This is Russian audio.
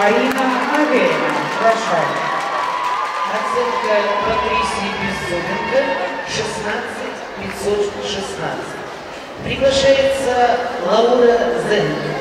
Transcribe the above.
Арина Аверина. Прошу. Оценка Патрисии Беззубенко 16516. Приглашается Лаура Зенко.